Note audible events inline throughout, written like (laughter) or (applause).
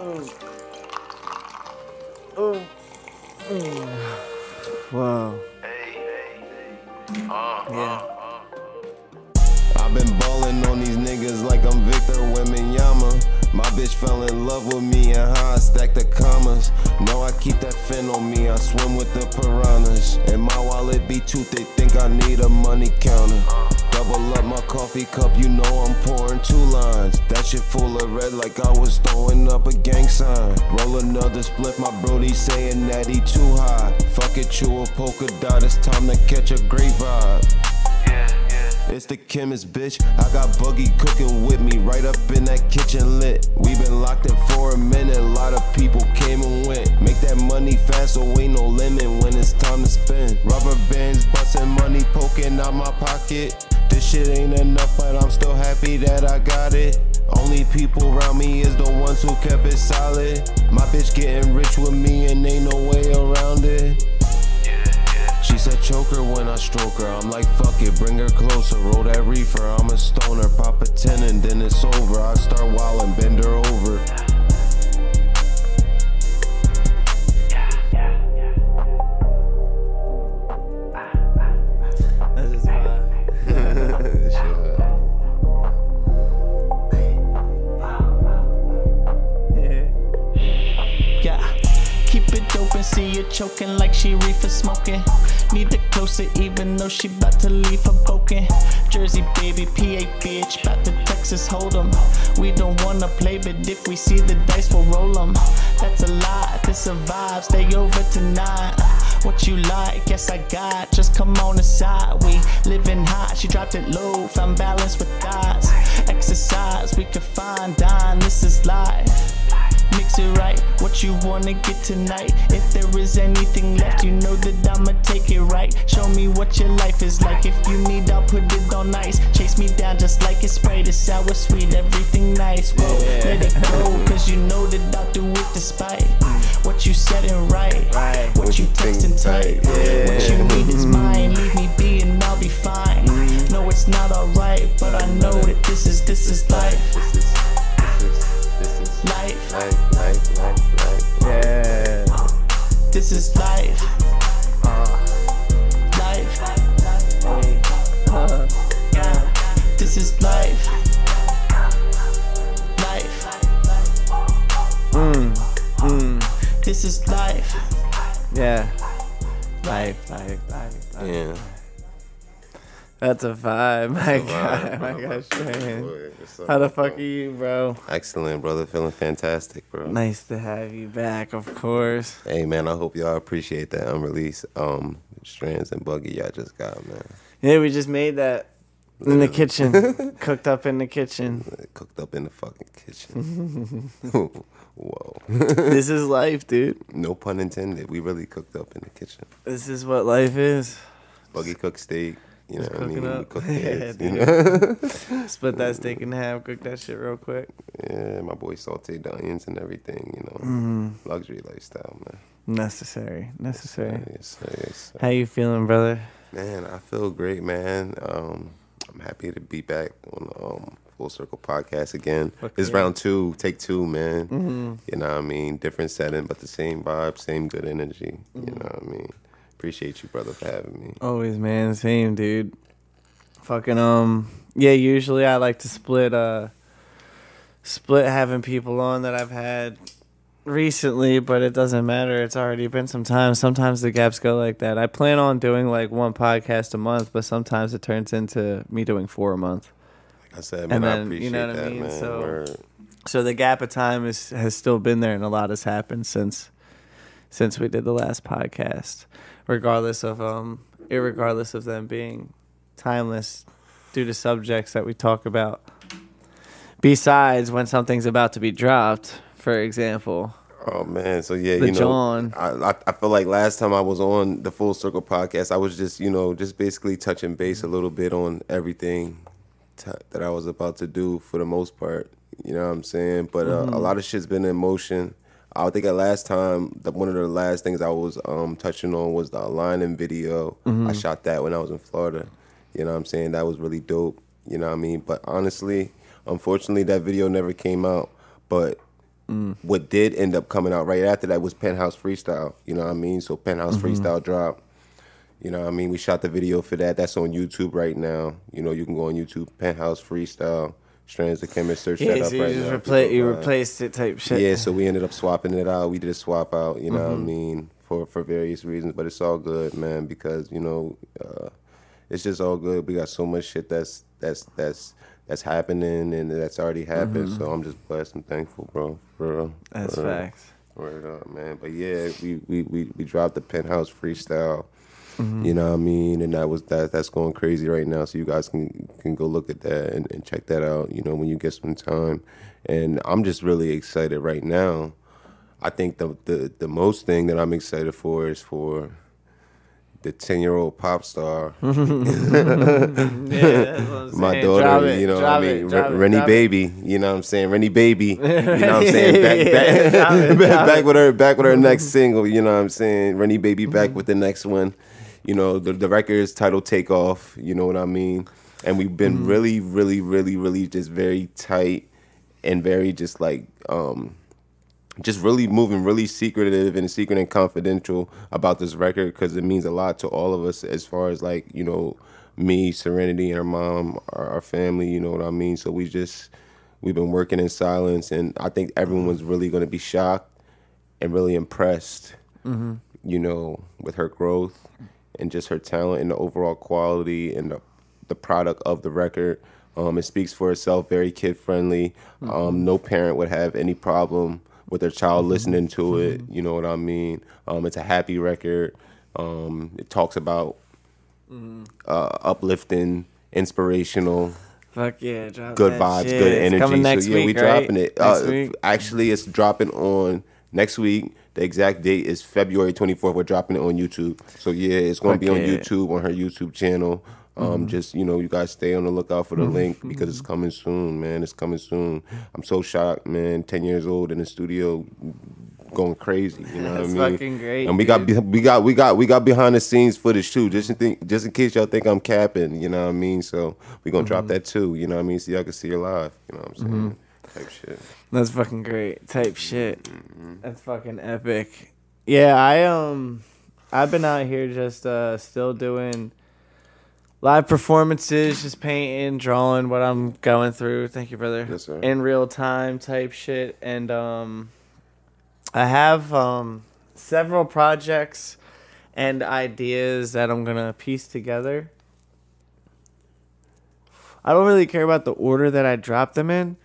Oh. Wow. Yeah. Uh, uh, uh. I've been ballin' on these niggas like I'm Victor Wembanyama. My bitch fell in love with me and how I stack the commas. No, I keep that fin on me, I swim with the piranhas. And my wallet be too thick, think I need a money counter. Double up my coffee cup, you know I'm pouring two lines. That shit full of red like I was throwing up a gang sign. Roll another split, my brody saying that he too high. Fuck it, chew a polka dot, it's time to catch a great vibe. Yeah, yeah. It's the chemist, bitch. I got Buggy cooking with me right up in that kitchen lit. we been locked in for a minute. A lot of people came and went. Make that money fast, so ain't no limit when it's time to spend. Rubber bands, busting money poking out my pocket. This shit ain't enough, but I'm still happy that I got it. Only people around me is the ones who kept it solid. My bitch getting rich with me and ain't no way around it. She said choke her when I stroke her. I'm like fuck it, bring her closer. Roll that reefer, I'm a stoner. Pop a 10 and then it's over. I start wildin', bend her over. Reefer smoking. Need to closer, even though she bout to leave her broken. Jersey baby, PA bitch, bout to Texas Hold'em. We don't wanna play, but if we see the dice, we'll roll 'em. That's a lot, this a vibe, stay over tonight. What you like, guess I got, just come on inside. We living hot, she dropped it low, found balance with thighs. Exercise, we can find dine, this is life. Mix it right, what you wanna get tonight. If there is anything left, you know that I'ma take it right. Show me what your life is like. If you need, I'll put it on ice. Chase me down just like it's Sprite. It's sour, sweet, everything nice. Whoa, let it go, cause you know that I'll do it despite what you said and right. Right. What you text texting tight. What you need is mm-hmm. mine. Leave me be and I'll be fine. No, it's not alright, but I know that this is this is life. Life. life, life, life, life. Yeah. This is life. Life. Yeah. This is life. Life. Mm. Mm. This is life. Yeah. Life, life, life, life. Yeah. That's a vibe. (laughs) My God, my gosh, man. How the fuck are you, bro? Excellent, brother. Feeling fantastic, bro. Nice to have you back, of course. Hey, man, I hope y'all appreciate that unreleased um, Strandz and buggy y'all just got, man. Yeah, we just made that in the kitchen, (laughs) cooked up in the kitchen. Cooked up in the fucking kitchen. (laughs) Whoa. This is life, dude. no pun intended. We really cooked up in the kitchen. This is what life is. Buggy cooked steak. You know what I mean? cooking We up. (laughs) Yeah, you know? (laughs) Split that steak in half, cook that shit real quick. yeah, my boy sauteed the onions and everything, you know. Mm-hmm. Luxury lifestyle, man. Necessary, necessary. Yes, sir, yes, sir. How you feeling, brother? Man, I feel great, man. Um, I'm happy to be back on um, Full Circle podcast again. Fuck It's yeah. round two, take two, man. Mm-hmm. You know what I mean? Different setting, but the same vibe, same good energy. Mm-hmm. You know what I mean? Appreciate you, brother, for having me. Always, man. Same, dude. Fucking um, yeah. Usually, I like to split uh, split having people on that I've had recently, but it doesn't matter. It's already been some time. Sometimes the gaps go like that. I plan on doing like one podcast a month, but sometimes it turns into me doing four a month. Like I said, man, And I then, appreciate you know what I that, mean? man. So- Word. So the gap of time is has still been there, and a lot has happened since since we did the last podcast. Regardless of um, irregardless of them being timeless due to subjects that we talk about. Besides, when something's about to be dropped, for example, Oh man, so yeah, you know, John. I, I I feel like last time I was on the Full Circle podcast, I was just you know just basically touching base a little bit on everything t- that I was about to do for the most part. You know what I'm saying? But uh, Mm-hmm. a lot of shit's been in motion. I think at last time, the, one of the last things I was um, touching on was the aligning video. Mm-hmm. I shot that when I was in Florida. You know what I'm saying? That was really dope. You know what I mean? But honestly, unfortunately, that video never came out. But what did end up coming out right after that was Penthouse Freestyle. You know what I mean? So Penthouse Freestyle dropped. You know what I mean? We shot the video for that. That's on YouTube right now. You know, you can go on YouTube, Penthouse Freestyle, Strandz Tha Khemist, search Yeah, that up you right just now. repla- you replaced it type shit. yeah, so we ended up swapping it out. We did a swap out, you know Mm-hmm. what I mean, for for various reasons, but it's all good, man, because you know, uh, it's just all good. We got so much shit that's that's that's that's happening and that's already happened. So I'm just blessed and thankful, bro. For real. Mm-hmm. That's For facts. Word up, man. But yeah, we we we, we dropped the penthouse freestyle. Mm-hmm. You know what I mean? And that was that that's going crazy right now. So you guys can can go look at that and, and check that out, you know, when you get some time. And I'm just really excited right now. I think the the, the most thing that I'm excited for is for the ten year old pop star, (laughs) (laughs) my daughter, you know what I mean? Re- Rennie Baby, you know what I'm saying? Rennie Baby, you know what I'm (laughs) saying? Back, back, it, back with her, back with her next single, you know what I'm saying? Rennie Baby back with the next one. You know, the, the record is titled Take Off, you know what I mean? And we've been mm-hmm. really, really, really, really just very tight and very just like, um, just really moving really secretive and secret and confidential about this record because it means a lot to all of us as far as like you know me serenity and her mom our, our family you know what i mean? So we just we've been working in silence and i think everyone's mm-hmm. really going to be shocked and really impressed mm-hmm. you know with her growth and just her talent and the overall quality and the, the product of the record um, it speaks for itself very kid friendly um, no parent would have any problem with their child listening to it you know what i mean um, it's a happy record um, it talks about uh, uplifting inspirational Fuck yeah, drop good that vibes, shit. good energy. Coming next so yeah, week, we right? dropping it. Next Uh, week. Actually, it's dropping on next week. The exact date is February 24th. We're dropping it on YouTube. So yeah, it's going to be on YouTube on her YouTube channel. Um, mm-hmm. just you know, you guys stay on the lookout for the mm-hmm. link because it's coming soon, man. It's coming soon. I'm so shocked, man. Ten years old in the studio, going crazy. You know That's what I mean? fucking great, And we got we got we got we got behind the scenes footage too. Just in think, just in case y'all think I'm capping. You know what I mean? So we're gonna drop mm-hmm. that too. You know what I mean? So y'all can see her live. You know what I'm saying? Type shit. That's fucking great. Type shit. That's fucking epic. Yeah, I um I've been out here just uh still doing live performances, just painting, drawing what I'm going through. Thank you, brother. Yes, sir. In real time type shit. And um I have um several projects and ideas that I'm gonna piece together. I don't really care about the order that I drop them in,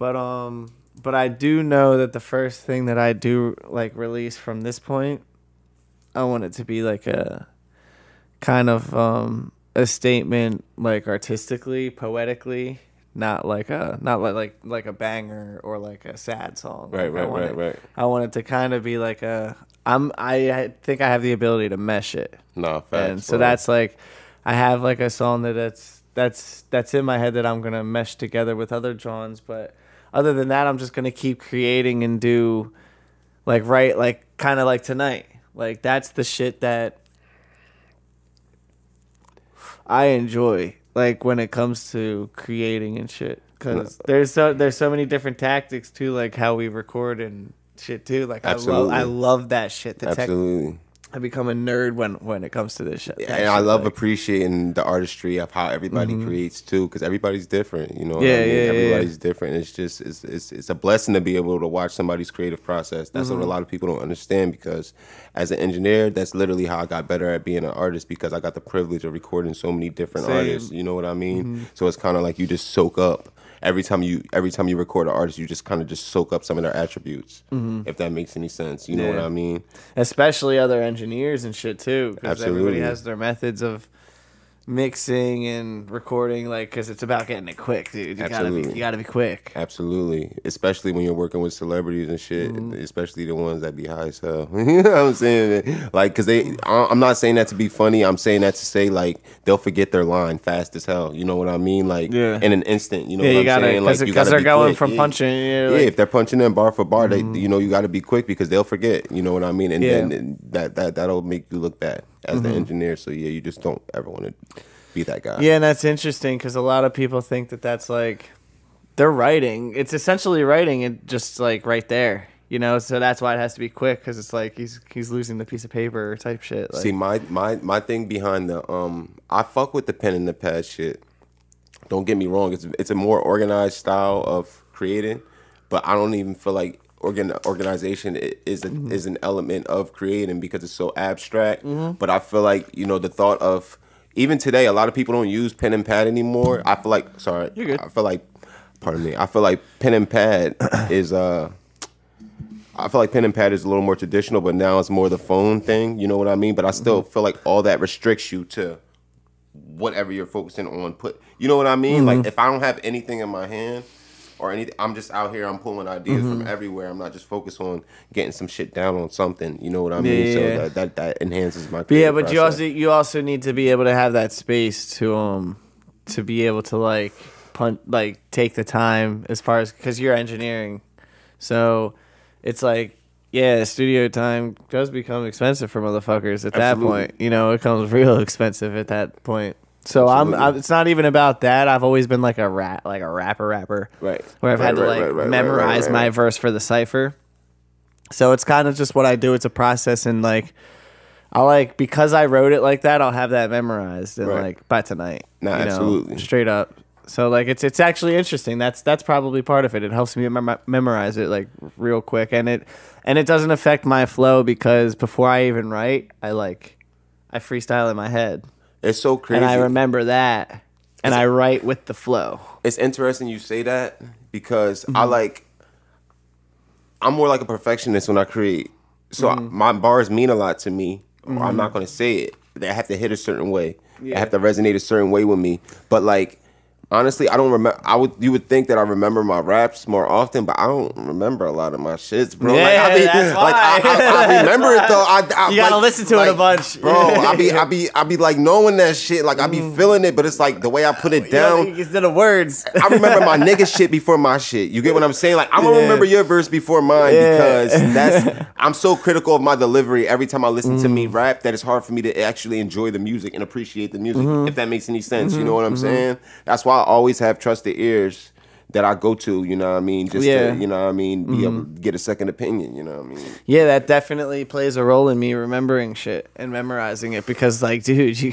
but um but I do know that the first thing that I do like release from this point, I want it to be like a kind of um a statement like artistically, poetically, not like a not like like like a banger or like a sad song. Right, Like, I right, want right, it- right. I want it to kind of be like a I'm I, think I have the ability to mesh it Nah, facts. and so bro. that's like i have like a song that that's that's that's in my head that i'm gonna mesh together with other johns but other than that i'm just gonna keep creating and do like right like kind of like tonight. Like that's the shit that i enjoy like when it comes to creating and shit. Because there's so there's so many different tactics too like how we record and shit too. Like i love i love that shit the tech absolutely. I become a nerd when when it comes to this shit. and I love appreciating the artistry of how everybody creates too, because everybody's different. You know, what I Mm-hmm. Yeah, mean? yeah, yeah, everybody's different. It's just it's, it's it's a blessing to be able to watch somebody's creative process. That's Mm-hmm. what a lot of people don't understand because as an engineer, that's literally how I got better at being an artist because I got the privilege of recording so many different Same. artists. You know what I mean? Mm-hmm. So it's kind of like you just soak up. Every time you every time you record an artist, you just kind of just soak up some of their attributes, if that makes any sense. You know what Mm-hmm. I mean? especially other engineers and shit too because everybody has their methods of mixing and recording like because it's about getting it quick dude you gotta be you gotta be quick Absolutely, especially when you're working with celebrities and shit, Mm-hmm. especially the ones that be high as (laughs) hell. you know what I'm saying? Like, cause they, I- I'm not saying that to be funny. I'm saying that to say like they'll forget their line fast as hell. You know what I mean? Like, Yeah. in an instant. You know yeah what you I'm gotta saying? because Like, you gotta they're going quick. from Yeah. punching you Yeah, know, like, if they're punching in bar for bar, they, you know, you got to be quick because they'll forget. You know what I mean? And Yeah. then that that that'll make you look bad as the engineer. So yeah, you just don't ever want to be that guy. yeah and that's interesting because a lot of people think that that's like they're writing. It's essentially writing it just like right there. You know, so that's why it has to be quick because it's like he's he's losing the piece of paper type shit. Like, See, my my my thing behind the um, I fuck with the pen and the pad shit. Don't get me wrong; it's it's a more organized style of creating, but I don't even feel like organ organization is a, Mm-hmm. is an element of creating because it's so abstract. But I feel like you know the thought of even today, a lot of people don't use pen and pad anymore. I feel like sorry, You're good. I feel like, pardon me, I feel like pen and pad (coughs) is uh. I feel like pen and pad is a little more traditional, but now it's more the phone thing. You know what I mean? But I still Mm-hmm. feel like all that restricts you to whatever you're focusing on. Put you know what I mean? Mm-hmm. Like if I don't have anything in my hand or anything, I'm just out here. I'm pulling ideas Mm-hmm. from everywhere. I'm not just focused on getting some shit down on something. You know what I mean? Yeah, so that, that that enhances my. Yeah, but you also you also need to be able to have that space to um to be able to like punt like take the time as far as because you're engineering, so it's like yeah, studio time does become expensive for motherfuckers at that point. You know, it comes (laughs) real expensive at that point. So I'm, I'm. It's not even about that. I've always been like a rat, like a rapper, rapper. Right. Where I've Right, had to right, like right, memorize my verse for the cipher. So it's kind of just what I do. It's a process, and like I like because I wrote it like that. I'll have that memorized and like by tonight. Nah, you know, absolutely. straight up. So like it's it's actually interesting. That's that's probably part of it. It helps me mem- memorize it like real quick, and it and it doesn't affect my flow because before I even write, I like I freestyle in my head, It's so crazy. and I remember that, and I write with the flow. it's interesting you say that because I Mm-hmm. like I'm more like a perfectionist when I create. So Mm-hmm. my bars mean a lot to me. Or I'm not gonna say it. They have to hit a certain way. They have to resonate a certain way with me. But like honestly, I don't remember. I would you would think that I remember my raps more often, but I don't remember a lot of my shits, bro. like, Yeah, I be, that's (laughs) like why. I, I remember it though. I, I, You gotta like- listen to it a bunch. bro. I be I be (laughs) I be like knowing that shit. Like I be Mm. feeling it, but it's like the way I put it Down down. instead of words. I remember my nigga (laughs) shit before my shit. You get what I'm saying? Like I'm gonna Yeah. remember your verse before mine Yeah. because that's I'm so critical of my delivery every time I listen to Mm. me rap that it's hard for me to actually enjoy the music and appreciate the music. Mm-hmm. If that makes any sense, you know what I'm saying? That's why I always have trusted ears that I go to. You know what I mean? Just Yeah. Mm-hmm. to you know what I mean be able to get a second opinion. You know what I mean? Yeah, that definitely plays a role in me remembering shit and memorizing it because, like, (laughs) dude, you,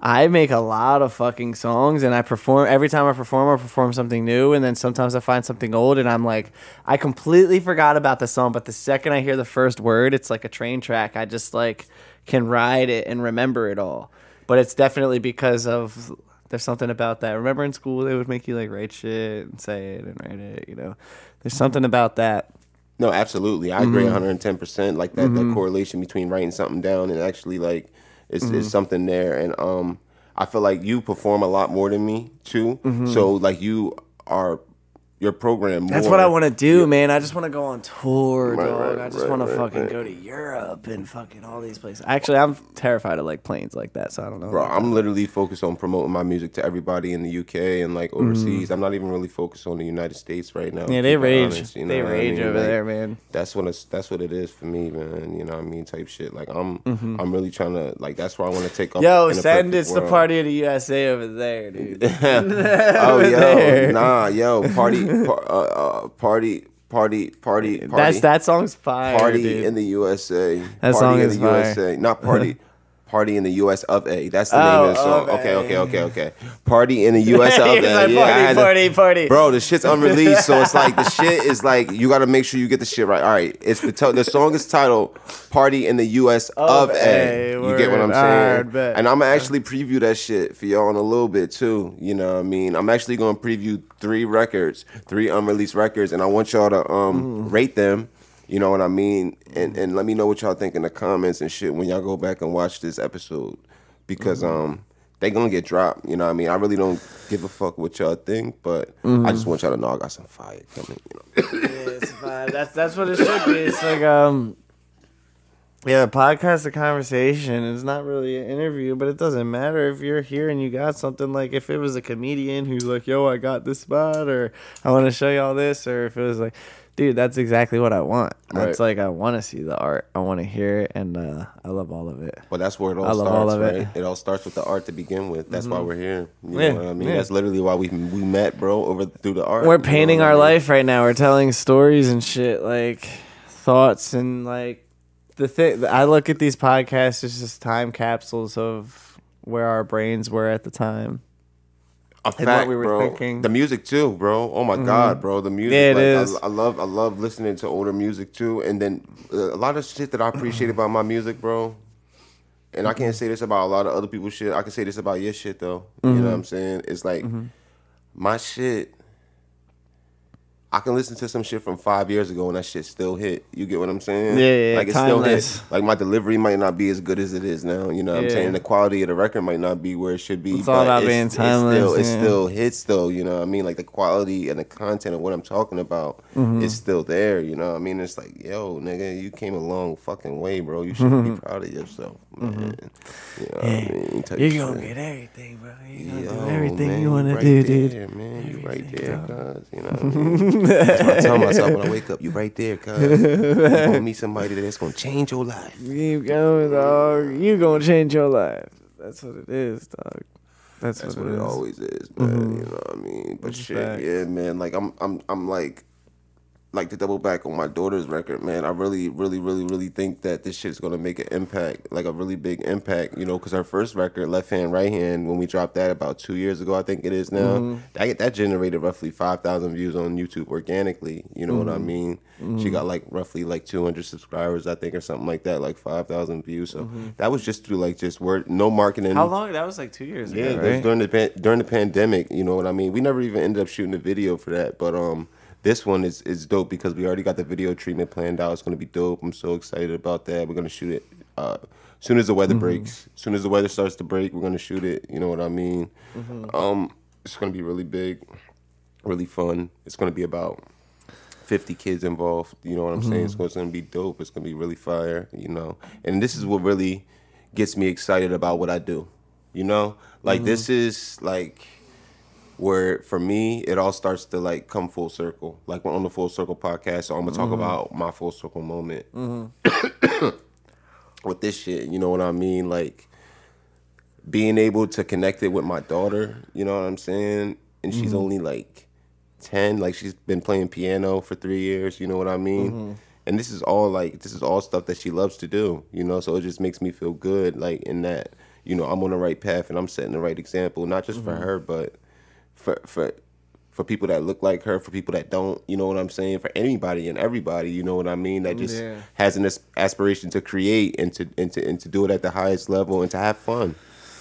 I make a lot of fucking songs and I perform every time I perform, I perform something new, and then sometimes I find something old and I'm like, I completely forgot about the song, but the second I hear the first word, it's like a train track. I just like can ride it and remember it all. But it's definitely because of there's something about that. Remember in school they would make you like write shit and say it and write it, you know. There's something about that. No, absolutely. I agree Mm-hmm. 110. percent Like that, that correlation between writing something down and actually like it's, Mm-hmm. is something there. And um, I feel like you perform a lot more than me too. So like you are your program. More. Mm-hmm. That's what I want to do, man. I just want to go on tour, Right, dog. right, I just right, want to fucking go to Europe and fucking all these places. Actually, I'm terrified of like planes like that, so I don't know. Bro, I'm literally focused on promoting my music to everybody in the UK and like overseas. I'm not even really focused on the United States right now. Mm-hmm. yeah, they rage. honest, you know they what I rage mean? over Like, there, man. That's what it's that's what it is for me, man. You know what I mean? Type shit. Like I'm I'm really trying to like that's where I want to take off. Mm-hmm. Yo, send it's the party of the USA over there, dude. (laughs) oh (laughs) yo, there. nah, yo, party, par, uh, uh, party, party, party, party. That's that song's fire, party dude. in the USA. That party song in is the fire. USA, not party. (laughs) Party in the U.S. of A. That's the Oh, name of the song. Okay, okay, okay, okay. Party in the (laughs) U.S. of A. like, yeah, I party, to- party, party. Bro, the shit's unreleased, so it's like the (laughs) shit is like you got to make sure you get the shit right. All right, it's the the song is titled "Party in the U.S. of, Of A." A, You get what I'm saying? And I'm gonna actually preview that shit for y'all in a little bit too. You know what I mean? I'm actually gonna preview three records, three unreleased records, and I want y'all to um rate them. You know what I mean? And and let me know what y'all think in the comments and shit when y'all go back and watch this episode because um they gonna get dropped. You know what I mean? I really don't give a fuck what y'all think, but I just want y'all to know I got some fire coming. You know? Yeah, it's fine. That's that's what it should be. It's like um, Yeah, podcast a conversation. It's not really an interview, but it doesn't matter if you're here and you got something like if it was a comedian who's like, "Yo, I got this spot," or "I want to show y'all this," or if it was like, "Dude, that's exactly what I want." That's Right. like I want to see the art. I want to hear it, and uh, I love all of it. Well, that's where it all I love starts, all of right? it. It. all starts with the art to begin with. That's why we're here. You Yeah, know what I mean? yeah. That's literally why we we met, bro, over through the art. We're you know painting I our mean? life right now. We're telling stories and shit, like thoughts and like the thing. I look at these podcasts as just time capsules of where our brains were at the time. A and fact, what we were bro. thinking. Mm-hmm. The music too, bro. Oh my god, bro. The music. Yeah, it like, is. I, I love I love listening to older music too. And then uh, a lot of shit that I appreciate about my music, bro. And I can't say this about a lot of other people's shit. I can say this about your shit though. You Mm-hmm. know what I'm saying? It's like my shit. I can listen to some shit from five years ago and that shit still hit. You get what I'm saying? Yeah, yeah, Like it still hit. Like my delivery might not be as good as it is now. You know what I'm saying? The quality of the record might not be where it should be. It's all but about being It's still, timeless, it yeah. still hits though. You know what I mean? Like the quality and the content of what I'm talking about Mm-hmm. is still there. You know what I mean? It's like, yo, nigga, you came a long fucking way, bro. You should be proud of yourself, Mm-hmm. man. You know what I mean? You're gonna get everything, bro. You're gonna Yo, do oh, everything man, you want to right do, there, dude. Man, you right there, cuz. You know what I mean? That's what I tell myself when I (laughs) wake up. You right there, cuz. You gonna meet somebody that's gonna change your life. Keep going, dog. You gonna change your life. That's what it is, dog. That's, That's what, what it is. always is, man. Mm-hmm. You know what I mean? But That's shit, yeah, man. Like I'm, I'm, I'm like, like to double back on my daughter's record, man. I really, really, really, really think that this shit's gonna make an impact, like a really big impact. You know, because our first record, Left Hand, Right Hand, when we dropped that about two years ago, I think it is now. Mm-hmm. That that generated roughly five thousand views on YouTube organically. You know what I Mm-hmm. mean? She got like roughly like two hundred subscribers, I think, or something like that, like five thousand views. So that was just through like just word, no marketing. Mm-hmm. How long? That was like two years Yeah, ago, that's right? during the during the pandemic, you know what I mean. We never even ended up shooting a video for that, but um, this one is is dope because we already got the video treatment planned out. It's gonna be dope. I'm so excited about that. We're gonna shoot it uh, soon as the weather breaks. Soon as the weather starts to break, we're gonna shoot it. You know what I mean? Um, it's gonna be really big, really fun. It's gonna be about 50 kids involved. You know what I'm saying? So it's gonna be dope. It's gonna be really fire. You know, and this is what really gets me excited about what I do. You know, like this is like where for me it all starts to like come full circle. Like we're on the Full Circle podcast, so I'm gonna talk mm-hmm. about my full circle moment mm-hmm. (coughs) with this shit. You know what I mean? Like being able to connect it with my daughter. You know what I'm saying? And she's mm-hmm. only like ten. Like she's been playing piano for three years. You know what I mean? And this is all like this is all stuff that she loves to do. You know, so it just makes me feel good. Like in that, you know, I'm on the right path and I'm setting the right example, not just for her, but for for for people that look like her, for people that don't, you know what I'm saying, for anybody and everybody, you know what I mean, that just Yeah. has an aspiration to create and to and to and to do it at the highest level and to have fun.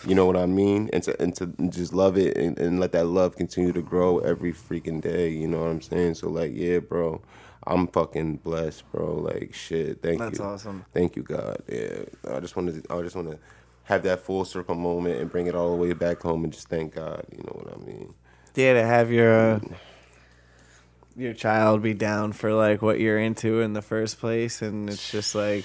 You know what I mean? And to and to just love it and, and let that love continue to grow every freaking day. You know what I'm saying? So like, yeah, bro. I'm fucking blessed, bro. Like shit. Thank That's you. awesome. Thank you, God. Yeah. I just wanted to I just want to have that full circle moment and bring it all the way back home and just thank God. You know what I mean? Yeah, to have your uh, your child be down for like what you're into in the first place, and it's just like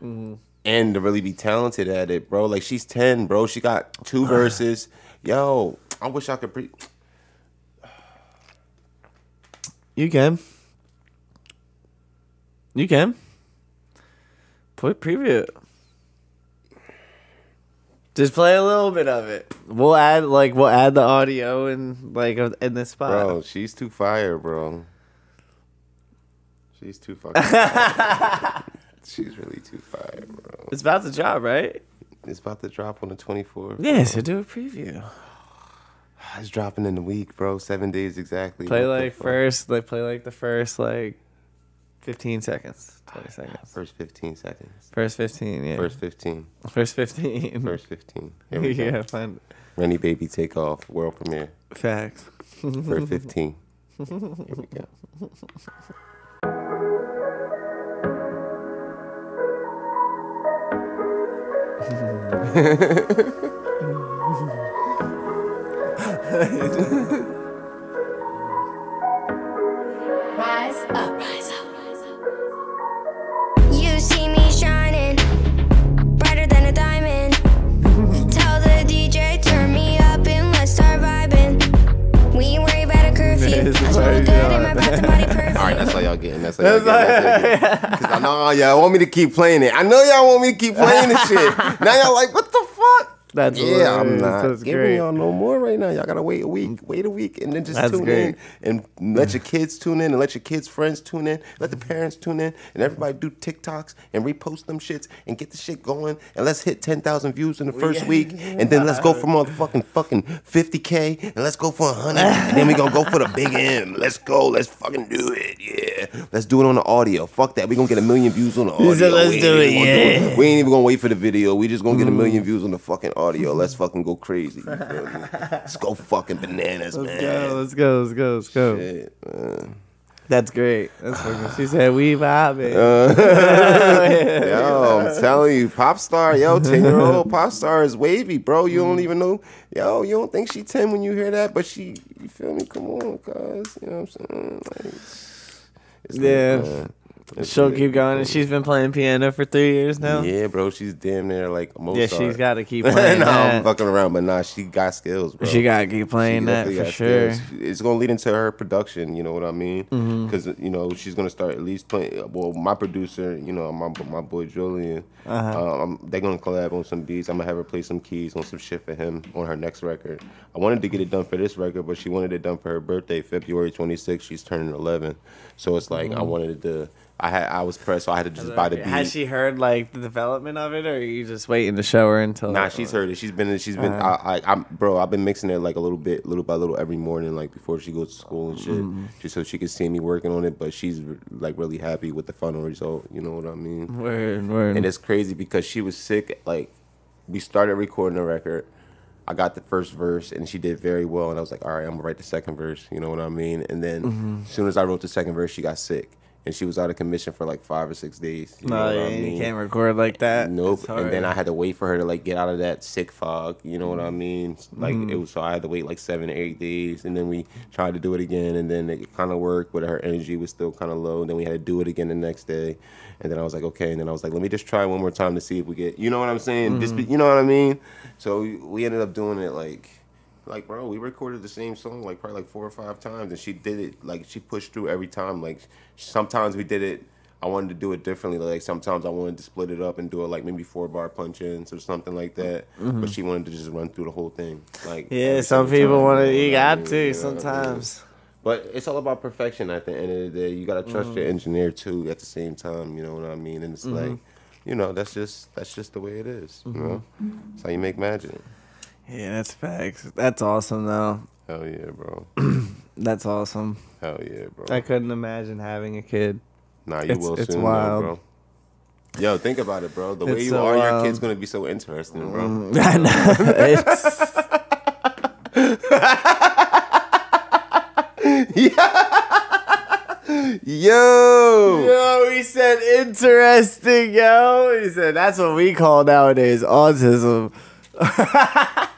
and to really be talented at it, bro. Like she's ten, bro. She got two (sighs) verses. Yo, I wish I could pre. you can, you can put preview. Just play a little bit of it. We'll add like we'll add the audio and like in this spot. Bro, she's too fire, bro. She's too fucking. (laughs) fire. she's really too fire, bro. It's about to drop, right? It's about to drop on the twenty fourth. Yeah, so do a preview. It's dropping in the week, bro. Seven days exactly. Play What like first, like play like the first like fifteen seconds, twenty ah, seconds. First fifteen seconds. First fifteen, yeah. First fifteen. First fifteen. First fifteen. Here (laughs) we go. yeah, fine. Rennie Baby Take Off world premiere. Facts. First (laughs) fifteen. Here we go. (laughs) All right, that's how y'all getting. That's how y'all getting. Because (laughs) I know y'all want me to keep playing it. I know y'all want me to keep playing this shit. (laughs) Now y'all like, what the? That's yeah, I'm not giving great. y'all no more right now. Y'all gotta wait a week, wait a week, and then just That's tune great. in and let your kids tune in and let your kids' friends tune in, let the parents tune in, and everybody do TikToks and repost them shits and get the shit going. And let's hit 10,000 views in the first (laughs) week, and then let's go for motherfucking fucking 50k, and let's go for 100, and then we gonna go for the big M. Let's go, let's fucking do it, yeah. Let's do it on the audio. Fuck that, we gonna get a million views on the audio. said, "Let's We do it, yeah." Mm. we ain't even gonna wait for the video. We just gonna get a million views on the fucking audio. Let's fucking go crazy. You feel me? Let's go fucking bananas, Let's man. go, let's go, let's go, let's go. Shit, man. That's great. That's fucking, she said we vibing. (laughs) Yo, I'm (laughs) telling you, pop star, yo, 10 year old pop star is wavy, bro. You Mm. don't even know, yo, you don't think she 10 when you hear that, but she, you feel me? Come on, cuz, you know what I'm saying? Like, it's Yeah. man. It's She'll keep going, and she's been playing piano for three years now. Yeah, bro, she's damn near like Mozart. Yeah, she's got to keep (laughs) playing nah, I'm fucking around, but nah, she got skills, bro. She got to keep playing She that for sure. skills. It's gonna lead into her production. You know what I mean? Mm-hmm. Because you know she's gonna start at least playing. Well, my producer, you know, my my boy Julian, Uh-huh. um, they're gonna collab on some beats. I'm gonna have her play some keys on some shit for him on her next record. I wanted to get it done for this record, but she wanted it done for her birthday, February 26th. She's turning 11, so it's like I wanted to. I had I was pressed, so I had to just buy the beat. Has she heard like the development of it, or are you just waiting to show her until? Nah, she's heard it. She's been, she's been, Uh-huh. I, I, I'm, bro. I've been mixing it like a little bit, little by little, every morning, like before she goes to school and shit, Mm-hmm. just so she can see me working on it. But she's like really happy with the final result. You know what I mean? Word, word. And it's crazy because she was sick. Like we started recording the record. I got the first verse and she did very well, and I was like, all right, I'm gonna write the second verse. You know what I mean? And then Mm-hmm. as soon as I wrote the second verse, she got sick. And she was out of commission for like five or six days. You know no, what yeah, I mean? you can't record like that. Nope. And then. I had to wait for her to like get out of that sick fog. You know what I mean? Like Mm-hmm. it was so I had to wait like seven or eight days, and then we tried to do it again, and then it kind of worked, but her energy was still kind of low. And then we had to do it again the next day, and then I was like, okay. And then I was like, let me just try one more time to see if we get. You know what I'm saying? Just Mm-hmm. be, you know what I mean? So we- we ended up doing it like. Like bro, we recorded the same song like probably like four or five times, and she did it like she pushed through every time. Like sometimes we did it I wanted to do it differently. Like sometimes I wanted to split it up and do it like maybe four bar punch ins or something like that. But she wanted to just run through the whole thing. Like Mm-hmm. Yeah, some people want to. You I got mean? to You know what I mean? sometimes. But it's all about perfection at the end of the day. You gotta trust Mm-hmm. your engineer too at the same time. You know what I mean? And it's like, you know, that's just that's just the way it is, You know, Mm-hmm. that's how you make magic. Yeah, that's facts. That's awesome though. Hell yeah, bro. (clears throat) That's awesome. Hell yeah, bro. I couldn't imagine having a kid. Nah, you It's- will it's soon, though, bro. Yo, think about it, bro. The way It's you so are, your wild. kid's gonna be so interesting, bro. Mm, (laughs) I know. It's- (laughs) Yo, Yo, he said interesting, yo. He said that's what we call nowadays autism. (laughs)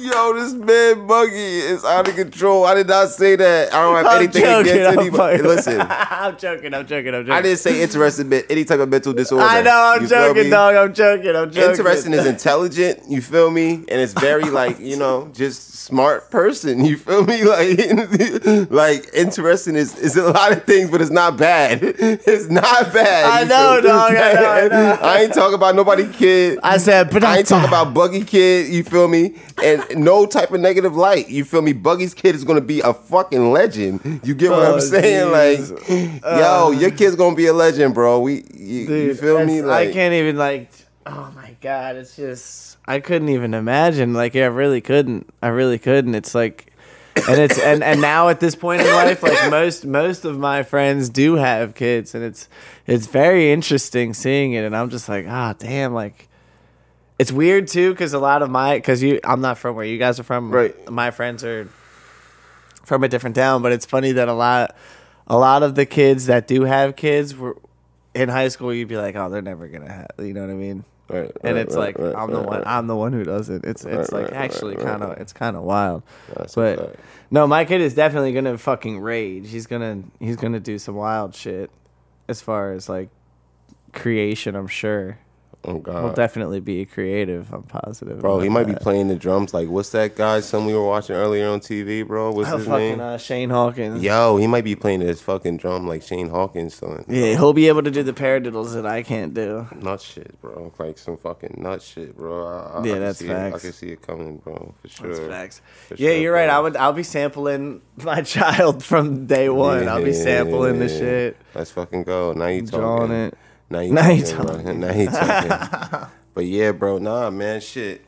yo, this man Buggy is out of control. I did not say that. I don't have I'm anything joking. against I'm anybody. Listen, (laughs) I'm joking. I'm joking. I'm joking. I didn't say interested in any type of mental disorder. I know. I'm You joking, dog. I'm joking. I'm joking. Interesting is intelligent, you feel me? And it's very (laughs) like, you know, just smart person, you feel me? (laughs) Like like interesting is, is a lot of things, but it's not bad. It's not bad. I know, dog, I know, I know. I ain't talking about nobody kid. I said, but I ain't talking about Buggy kid, you feel me? And no type of negative light, you feel me? Buggy's kid is gonna be a fucking legend. You get what Oh, I'm saying? jeez. Like, yo, your kid's gonna be a legend, bro. We, you, Dude, you feel me? Like, I can't even like. Oh my god, it's just I couldn't even imagine. Like, yeah, I really couldn't. I really couldn't. It's like, and it's and and now at this point in life, like most most of my friends do have kids, and it's it's very interesting seeing it. And I'm just like, ah, damn, like. It's weird too, because a lot of my, because you, I'm not from where you guys are from. Right. My friends are from a different town, but it's funny that a lot, a lot of the kids that do have kids were in high school. You'd be like, oh, they're never gonna have. You know what I mean? Right, and right, it's right, like I'm the one. I'm the one who does it. It's it's like actually kind of it's kind of wild. That's but no, my kid is definitely gonna fucking rage. He's gonna he's gonna do some wild shit as far as like creation. I'm sure. Oh God. Will definitely be creative. I'm positive. Bro, he might be playing the drums. Like, what's that guy? Some we were watching earlier on TV, bro. What's Oh, his fucking name? uh, Shane Hawkins. Yo, he might be playing his fucking drum like Shane Hawkins, son. Yeah, he'll be able to do the paradiddles that I can't do. Nut shit, bro. Like some fucking nut shit, bro. I, I, Yeah, I can that's see It. I can see it coming, bro, for sure. That's facts. For Yeah, sure, you're right. I would. I'll be sampling (laughs) my child from day one. I'll be sampling the Yeah. shit, Let's fucking go. Now you talking. drawing it. Now you Now you talking. bro. Now you talking. (laughs) but yeah, bro. Nah, man. Shit.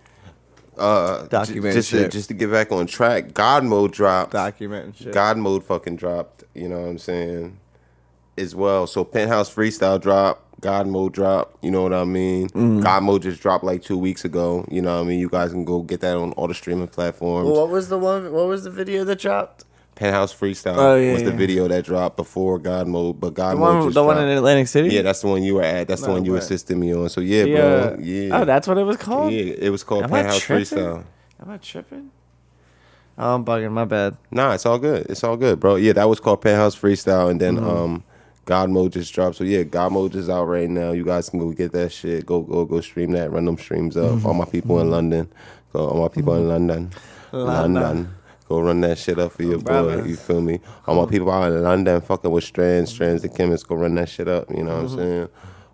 Uh, j- Document just to, shit. just to get back on track. God mode dropped. Document shit. God mode fucking dropped. You know what I'm saying? As well. So Penthouse Freestyle drop. God mode dropped. You know what I mean? Mm. God mode just dropped like two weeks ago. You know what I mean? You guys can go get that on all the streaming platforms. Well, what was the one? What was the video that dropped? Penthouse Freestyle Oh, yeah, was the yeah. video that dropped before God mode, but God The mode one, the one in Atlantic City. Yeah, that's the one you were at. That's the one you assisted me on. So yeah, bro. uh, Yeah. Oh, that's what it was called. yeah. It was called Am Penthouse? Freestyle. Am I tripping? Oh, I'm bugging. My bad. Nah, it's all good. It's all good, bro. Yeah, that was called Penthouse Freestyle, and Mm-hmm. then um, God Mode just dropped. So yeah, God Mode is out right now. You guys can go get that shit. Go go go stream that. Run them streams up. Mm-hmm. All my people in London. Go all my people in London. London. London. Go run that shit up for your boy. Brother. You feel me? All my people out in London fucking with Strandz, Strandz Tha Khemist. Go run that shit up. You know what Mm-hmm. I'm saying?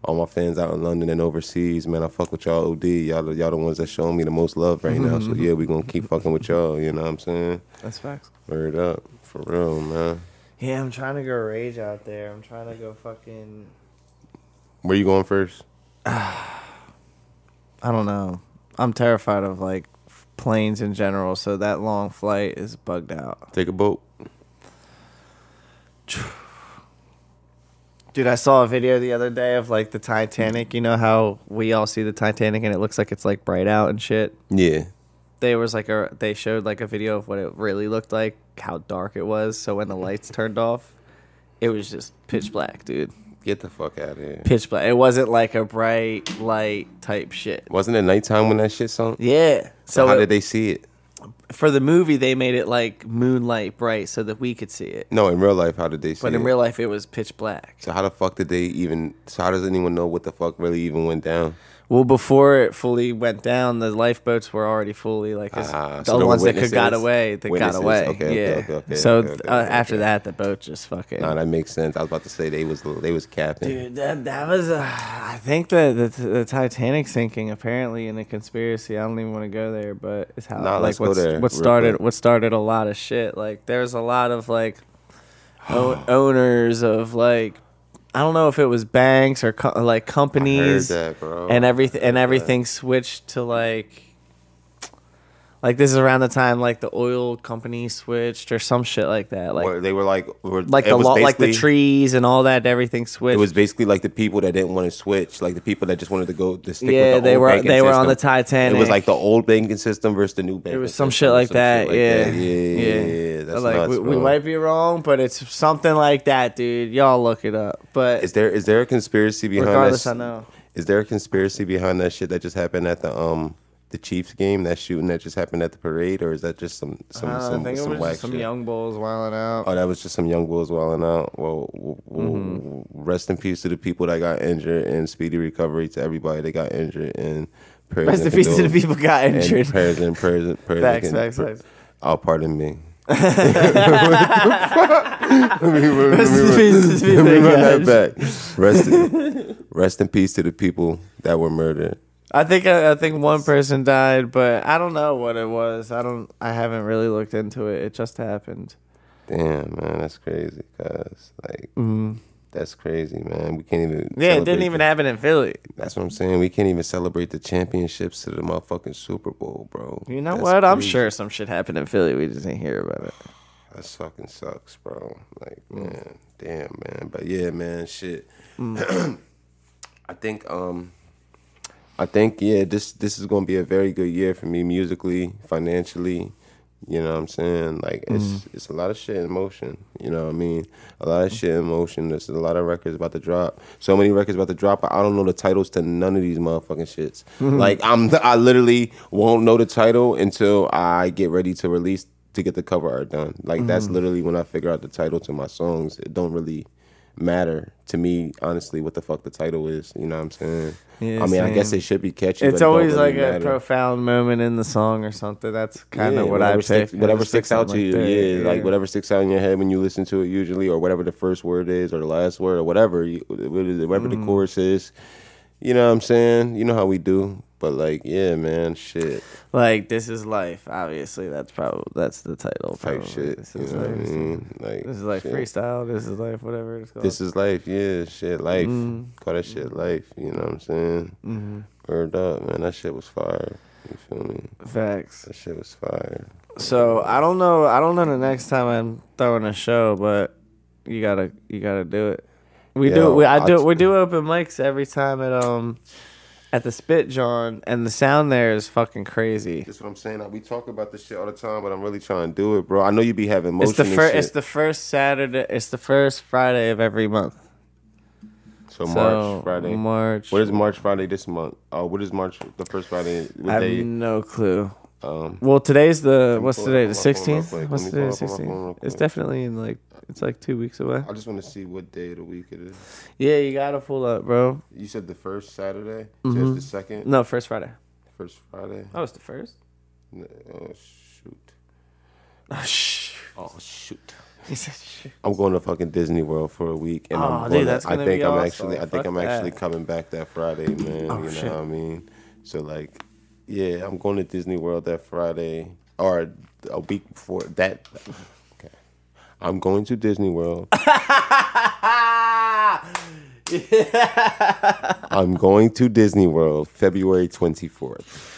All my fans out in London and overseas, man. I fuck with y'all OD. Y'all, the- y'all the ones that showing me the most love right now. Mm-hmm. So yeah, we gonna keep fucking with y'all. You know what I'm saying? That's facts. Word up, for real, man. Yeah, I'm trying to go rage out there. I'm trying to go fucking. Where you going first? (sighs) I don't know. I'm terrified of like planes in general, so that long flight is bugged out. Take a boat. Dude, I saw a video the other day of like the Titanic. You know how we all see the Titanic and it looks like it's like bright out and shit. Yeah. There was like a they showed like a video of what it really looked like, how dark it was. So when the lights turned off, it was just pitch black, dude. Get the fuck out of here. Pitch black. It wasn't like a bright light type shit. Wasn't it nighttime when that shit sunk? Yeah. So, So how it- did they see it? for the movie they made it like moonlight bright so that we could see it. No, in real life, how did they see But it? in real life it was pitch black. so how the fuck did they even? So how does anyone know what the fuck really even went down? Well, before it fully went down, the lifeboats were already fully like Ah, the so ones that could got away. That got away. okay, yeah. okay, okay, so okay, th- okay, uh, after that, the boat just fucking. Nah, that makes sense. I was about to say they was they was capping. Dude, that that was. Uh, I think the, the the Titanic sinking apparently in a conspiracy. I don't even want to go there, but it's how Nah, like let's go what's, there what started quick. what started a lot of shit. Like there's a lot of like (sighs) owners of like I don't know if it was banks or co- like I heard companies that, bro. and everything and everything switched to like like this is around the time like the oil company switched or some shit like that like Where they were like, were, like the lo- like the trees and all that everything switched It was basically like the people that didn't want to switch, like the people that just wanted to go to stick Yeah, with the they old were- banking they were on the system. Titanic. It was like the old banking system versus the new banking. It was some shit like some that. shit like yeah. that. yeah, yeah, yeah. That's like nuts, we, we bro. might be wrong, but it's something like that, dude. Y'all look it up. But Is there is there a conspiracy behind regardless, that? I know. Is there a conspiracy behind that shit that just happened at the um the Chiefs game? That shooting that just happened at the parade, or is that just some some Uh, some, I think it some was whack some young bulls wilding out. Oh, that was just some young bulls wilding out. Well, w- w- Mm-hmm. rest in peace to the people that got injured, and speedy recovery to everybody that got injured. And prayers Rest in peace to the people got and injured. prayers and prayers and prayers. Facts, and facts, pr- facts. Oh, pardon me. (laughs) (laughs) Rest in peace to the people Let me run that back. Rest in, (laughs) rest in peace to the people that were murdered. I think I, I think one person died, but I don't know what it was. I don't. I haven't really looked into it. It just happened. Damn, man, that's crazy. Cause like, that's crazy, man. We can't even. Mm-hmm. Yeah, it didn't even the- happen in Philly. That's what I'm saying. We can't even celebrate the championships to the motherfucking Super Bowl, bro. You know That's what? I'm sure some shit happened in Philly. We just didn't hear about it. (sighs) That fucking sucks, bro. Like, Mm. man, damn, man. But yeah, man, shit. (clears throat) I think, um, I think, yeah, this this is gonna be a very good year for me musically, financially. You know what I'm saying? Like, it's Mm. it's a lot of shit in motion. You know what I mean? A lot of shit in motion. There's a lot of records about to drop. So many records about to drop. I don't know the titles to none of these motherfucking shits. Mm-hmm. Like, I'm I literally won't know the title until I get ready to release to get the cover art done. Like Mm-hmm. that's literally when I figure out the title to my songs. It don't really matter to me. Honestly, what the fuck the title is, you know what I'm saying? Yeah, I mean, I guess it should be catchy. It's but it always really like a matter. profound moment in the song or something. That's kind Yeah, of what I pick. sticks, whatever sticks out to you, like that, yeah, like whatever sticks out in your head when you listen to it, usually, or whatever the first word is, or the last word, or whatever, whatever Mm. the chorus is. You know what I'm saying? You know how we do, but like, yeah, man, shit, Like this is life. Obviously, that's probably that's the title. type shit. This You is know what I mean? Like, This is like shit. freestyle. This is life. Whatever it's called. This is life, yeah, shit, life. Mm. Call that shit life. You know what I'm saying? hmm Word up, man. That shit was fire. You feel me? facts. That shit was fire. So I don't know. I don't know the next time I'm throwing a show, but you gotta you gotta do it. We do. We, I I do. t- we do open mics every time at um at the Spit John, and the sound there is fucking crazy. That's what I'm saying. Like, we talk about this shit all the time, but I'm really trying to do it, bro. I know you be having motion It's the first. It's the first Saturday. It's the first Friday of every month. so So, March Friday. March. What is March Friday this month? Uh, what is March the first Friday? I have day? no clue. Um, Well, today's the what's today? The on my phone real sixteenth. What's today? The it up on my phone real sixteenth. It's definitely in like it's like two weeks away. I just want to see what day of the week it is. Yeah, you gotta pull up, bro. You said the first Saturday. Mhm. Just the second. No, first Friday. First Friday. Oh, it's the first. No, (laughs) Oh shoot. Oh shh. Oh shoot. I'm going to fucking Disney World for a week, and Oh, I'm dude, that's I think I'm awesome. actually, I think Fuck I'm actually that. coming back that Friday, man. Oh, you know shit. what I mean? So like, yeah, I'm going to Disney World that Friday or a week before that. Okay, I'm going to Disney World. (laughs) I'm going to Disney World February 24th.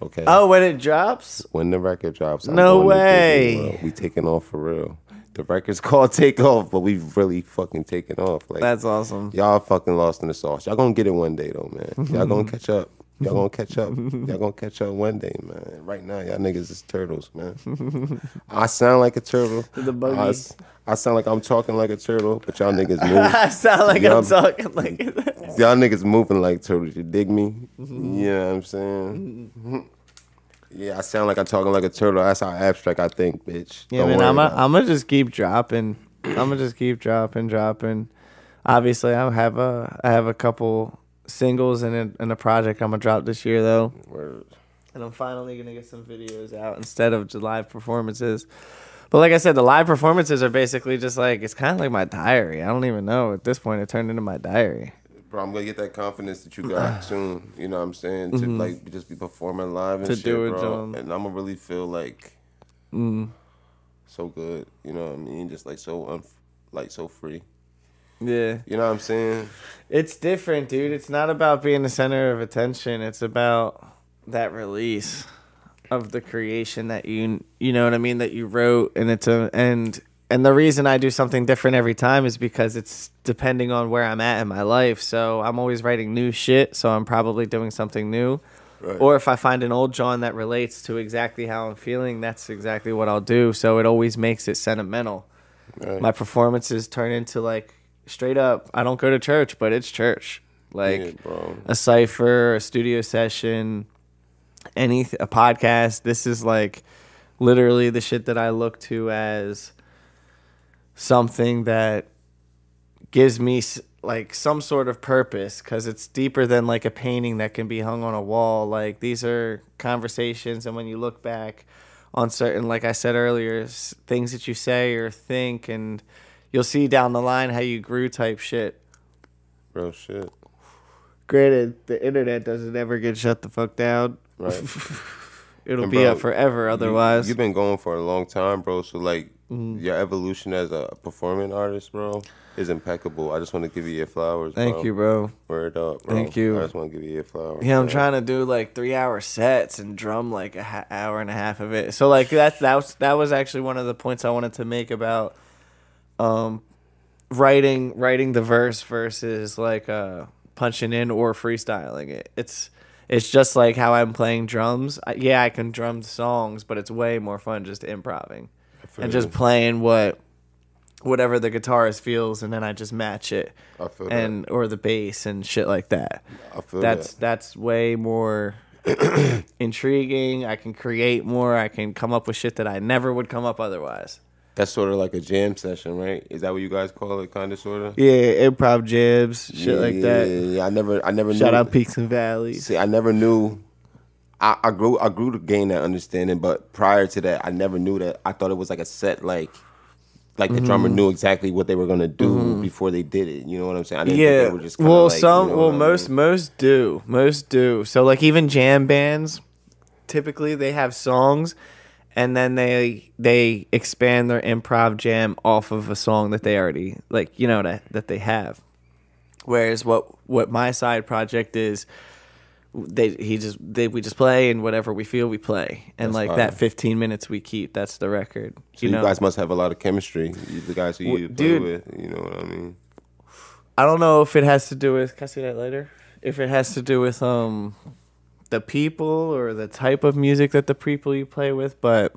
Okay. Oh, when it drops? When the record drops, I'm No way. We taking off for real. The record's (laughs) called Take Off, but we really fucking taking off. Like That's awesome. y'all fucking lost in the sauce. Y'all gonna get it one day though, man. Y'all gonna (laughs) catch up. Y'all gonna (laughs) catch up. Y'all gonna catch up one day, man. Right now, y'all niggas is turtles, man. I sound like a turtle. (laughs) The I, buggy. s- I sound like I'm talking like a turtle, but y'all niggas (laughs) move. I sound like Yeah, I'm talking like y'all niggas moving like turtles. You dig me? Mm-hmm. You know what I'm saying? Yeah, I sound like I'm talking like a turtle. That's how abstract I think, bitch. Yeah, Don't man. I'm gonna just keep dropping. I'm gonna just keep dropping, dropping. Obviously, I have a I have a couple singles and a, and a project I'm gonna drop this year though, Word. and I'm finally gonna get some videos out instead of just live performances. But like I said, the live performances are basically just like it's kind of like my diary. I don't even know at this point. It turned into my diary. Bro, I'm gonna get that confidence that you got (sighs) soon. You know what I'm saying? To like just be performing live and Mm-hmm. To shit, do it, bro. And I'm gonna really feel like Mm. so good. You know what I mean? Just like so un- like so free. Yeah. You know what I'm saying? It's different, dude. It's not about being the center of attention. It's about that release of the creation that you you know what I mean that you wrote and it's a and and the reason I do something different every time is because it's depending on where I'm at in my life. So I'm always writing new shit, so I'm probably doing something new. Right. Or if I find an old John that relates to exactly how I'm feeling, that's exactly what I'll do. So it always makes it sentimental Right. my performances turn into like straight up i don't go to church but it's church. Like yeah, a cipher a studio session any a podcast. This is like literally the shit that i look to as something that gives me like some sort of purpose because it's deeper than like a painting that can be hung on a wall. Like these are conversations and when you look back on certain like i said earlier things that you say or think and you'll see down the line how you grew type shit Real shit. granted the internet doesn't ever get shut the fuck down Right. (laughs) it'll And be bro, up forever otherwise You, have been going for a long time, bro. So like Mm-hmm. your evolution as a performing artist, bro, is impeccable. I just want to give you your flowers. thank bro. you bro Word up, bro. Thank you. I just want to give you your flowers. Yeah, I'm bro. trying to do like three hour sets and drum like a ha- hour and a half of it. So like that's that was that was actually one of the points I wanted to make about um writing writing the verse versus like uh punching in or freestyling it. It's it's just like how I'm playing drums. I, yeah, I can drum songs, but it's way more fun just improving feel and just playing what whatever the guitarist feels and then I just match it I feel and or the bass and shit like that that. I feel that's that. that's way more (coughs) intriguing. I can create more. I can come up with shit that I never would come up otherwise. That's sort of like a jam session, right? Is that what you guys call it? Kind of, sort of. Yeah, improv jams, shit like yeah, that. Yeah, yeah. I never, I never Shout knew. out Peaks and Valleys. See, I never knew. I, I grew, I grew to gain that understanding, but prior to that, I never knew that. I thought it was like a set, like, like the Mm-hmm. drummer knew exactly what they were gonna do before they did it. You know what I'm saying? I didn't think Yeah. they were just Well, like, some you know well what I most mean? most do. Most do. So like even jam bands typically they have songs and then they they expand their improv jam off of a song that they already like, you know that that they have. Whereas what what my side project is they he just they we just play and whatever we feel we play and That's like that 15 minutes we keep that's the record So you, know guys must have a lot of chemistry. The guys who you play with, you know what I mean? I don't know if it has to do with. Can I see that later? If it has to do with um, the people or the type of music that the people you play with, but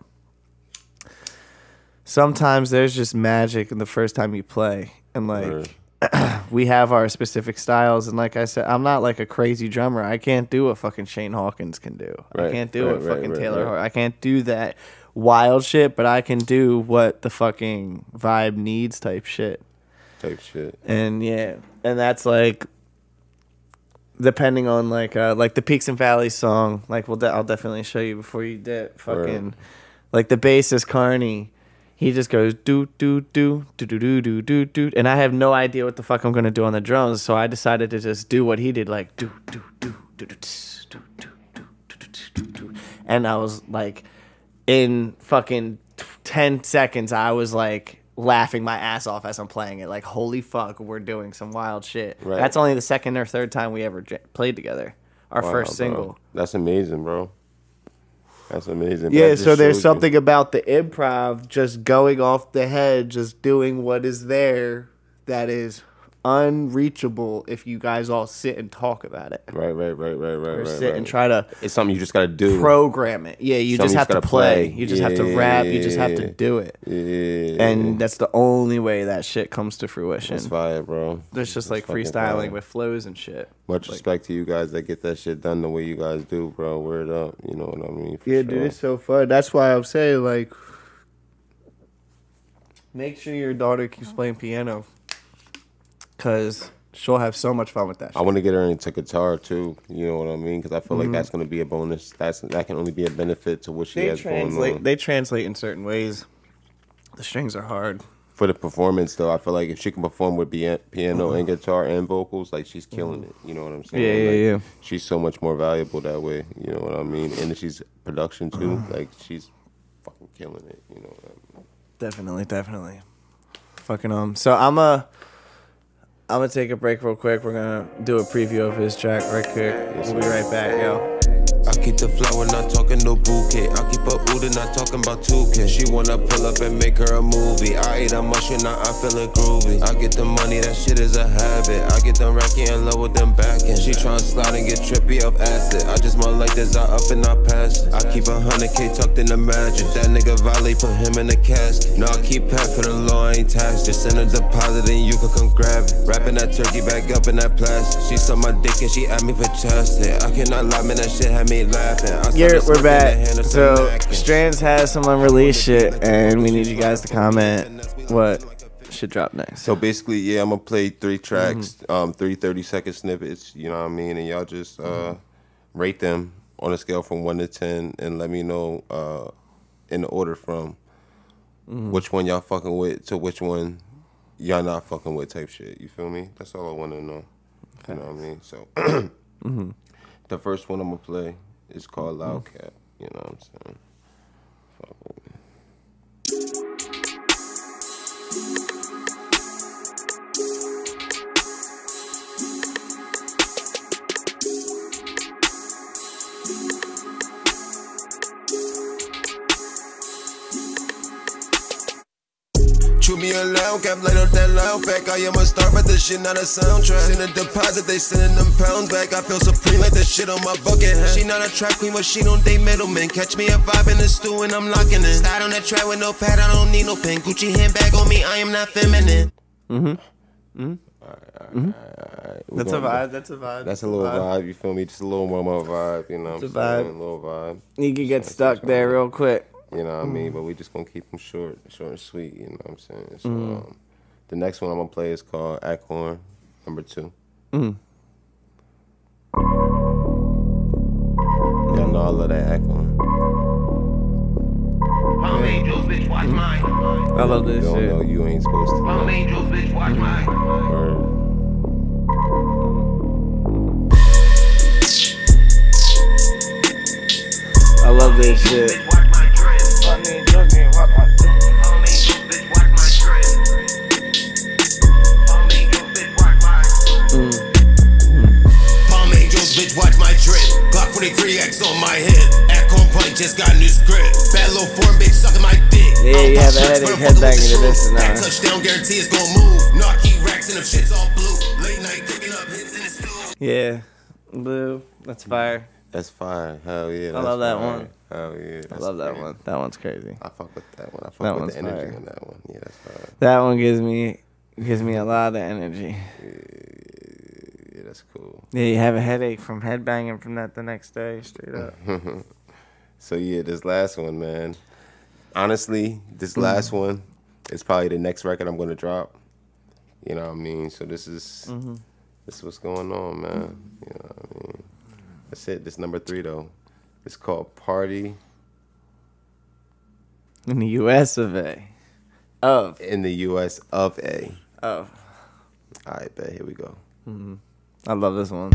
sometimes there's just magic in the first time you play, and like Word. (clears throat) we have our specific styles, and like I said, I'm not like a crazy drummer. I can't do what fucking Shane Hawkins can do. I can't do right, what right, fucking right, Taylor. right. Hart. I can't do that wild shit, but I can do what the fucking vibe needs type shit Type shit. and yeah and that's like depending on like uh like the peaks and valleys song like well de- i'll definitely show you before you dip fucking Word. like the bassist carney he just goes do do do do do do do do do and i have no idea what the fuck i'm gonna do on the drums so i decided to just do what he did like do do do do do do do do do do do do do and i was like in fucking 10 seconds i was like laughing my ass off as i'm playing it like holy fuck we're doing some wild shit Right. that's only the second or third time we ever j- played together our Wow, first bro. single That's amazing, bro. That's amazing. Yeah that so there's shows you- something about the improv just going off the head just doing what is there that is unreachable if you guys all sit and talk about it Right, right, right, right, right, or sit right. and try to It's something you just gotta do. program it yeah you Something just have to play. play. you just have to rap you just have to do it Yeah. and that's the only way that shit comes to fruition. that's fire, bro. There's just That's like freestyling fire. with flows and shit. Much like- respect to you guys that get that shit done the way you guys do, bro. Word up. You know what I mean? For Yeah, sure. dude, it's so fun. That's why I'm saying like, make sure your daughter keeps playing piano, cause she'll have so much fun with that. I want to get her into guitar too. You know what I mean? Because I feel Mm-hmm. like that's gonna be a bonus. That's that can only be a benefit to what she They has going on. They translate in certain ways. The strings are hard. For the performance, though, I feel like if she can perform with pia- piano and guitar and vocals, like she's killing it. You know what I'm saying? Mm-hmm. Yeah, yeah, Like, yeah. She's so much more valuable that way. You know what I mean? And she's production too. Uh-huh. Like she's fucking killing it. You know what I mean? Definitely, definitely. Fucking um. So I'm a. I'm gonna take a break real quick. We're gonna do a preview of his track right quick. We'll be right back, yo. I keep the flower, not talking no bouquet. I keep up Uda, not talking about 2K. She wanna pull up and make her a movie. I eat a mushroom, now I'm feeling groovy. I get the money, that shit is a habit. I get them racky and with them backing. She tryna slide and get trippy off acid. I just want like this, I up and I pass it. I keep a hundred K tucked in the mattress. That nigga Valley put him in the casket. No, I keep pat for the law, I ain't taxed. Just send a deposit and you can come grab it. Wrapping that turkey back up in that plastic. She suck my dick and she at me for chested. I cannot lie, man, that shit had me laughing. I Yeah, started we're smoking back. So Strandz has some unreleased shit, and we need you guys to comment what should drop next. So basically, yeah, I'm gonna play three tracks, Mm-hmm. um, three 30 second snippets. You know what I mean? And y'all just uh, Mm-hmm. rate them on a scale from one to ten, and let me know uh, in the order from Mm-hmm. which one y'all fucking with to which one y'all not fucking with. Type shit. You feel me? That's all I want to know. You know what I mean? So (clears throat) Mm-hmm. The first one I'm gonna play is called mm-hmm. Loud Cat. You know what I'm saying? Fuck Chew me a loud cap, light up that loud pack. I am a star, but this shit not a soundtrack. Send a deposit, they sending them pounds back. I feel supreme like the shit on my bucket hat. She not a track queen, but she don't date middlemen. Catch me a vibe in the stew and I'm locking in. Slide on that track with no pad, I don't need no pen. Gucci handbag on me, I am not feminine. Mm-hmm. Mm-hmm. Alright, we That's a gonna- vibe. That's a vibe. That's a little vibe. You feel me? Just a little more more vibe. You know what It's I'm a saying? vibe. A little vibe. You can get stuck there real quick. You know what I Mm. mean? But we just gonna keep them short, short and sweet. You know what I'm saying? So Mm. um, the next one I'm gonna play is called Acorn Number Two. Mm. Y'all know I love that Acorn. Palm Angels, bitch, watch mine. I love You this don't know you ain't supposed to. Palm. Angels, bitch, watch mine. Word. I love this shit. Angels, bitch, watch my bitch, watch my drip. Glock 43X on my hip. Acorn Point just got new script. Bad little form, bitch, sucking my dick. Yeah, you have a headache headbanging to this. That touchdown guarantee is gon' move. Knocky racks and them shits all blue. Late night cooking up hits in the stew. Yeah, blue. That's fire. That's fire. Hell yeah. I love that fire. one. Hell yeah. I love that one. That one's crazy. I fuck with that one. I fuck That with the energy fire. on that one. Yeah, that's fire. That one gives me gives me a lot of energy. Yeah, that's cool. Yeah, you have a headache from headbanging from that the next day, straight up. (laughs) So yeah, this last one, man. Honestly, this mm-hmm. last one is probably the next record I'm gonna drop. You know what I mean? So this is mm-hmm. this is what's going on, man. You know what I mean? That's it. This number three though. It's called Party In the U.S. of A. Of in the U.S. of A. of. All right, bet. Here we go. I love this one.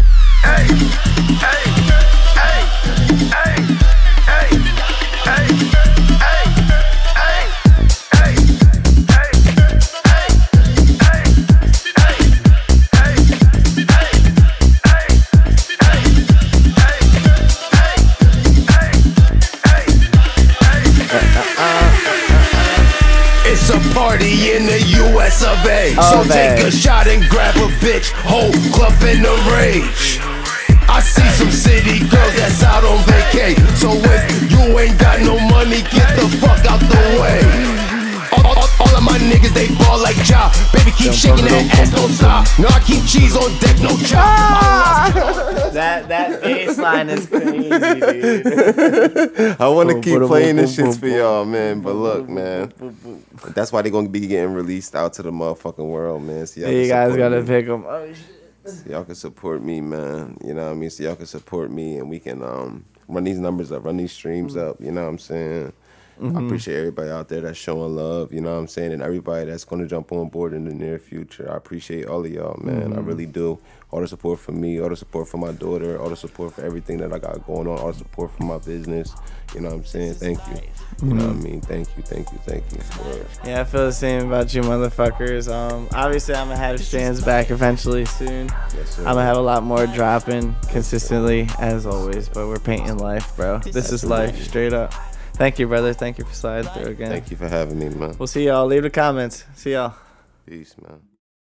It's a party in the US of A. So take A. a shot and grab a bitch. Whole club in a rage. I see some city girls that's out on vacay. So if you ain't got no money, get the fuck out the way. All, all- all of my niggas, they ball like Ja. Baby, keep shaking that ass, don't stop. No, I keep cheese on deck, no chop. (laughs) That that bass line is crazy, dude. I want to keep playing boom, this shit for y'all, man. But look, man, that's why they're gonna be getting released out to the motherfucking world, man. So y'all you guys gotta me. pick them. Oh shit. So y'all can support me, man. You know what I mean? So y'all can support me and we can um run these numbers up, run these streams Mm-hmm. up, you know what I'm saying? I appreciate everybody out there that's showing love, you know what I'm saying? And everybody that's gonna jump on board in the near future. I appreciate all of y'all, man. Mm-hmm. I really do. All the support for me, all the support for my daughter, all the support for everything that I got going on, all the support for my business. You know what I'm saying? Thank you. You know what Mm-hmm. I mean? Thank you, thank you, thank you. Word. Yeah, I feel the same about you, motherfuckers. Um, obviously, I'm gonna have Strandz back eventually soon. Yes, sir. I'm gonna have a lot more dropping consistently as always, but we're painting life, bro. This is life, straight up. Thank you, brother. Thank you for sliding through again. Thank you for having me, man. We'll see y'all. Leave the comments. See y'all. Peace, man.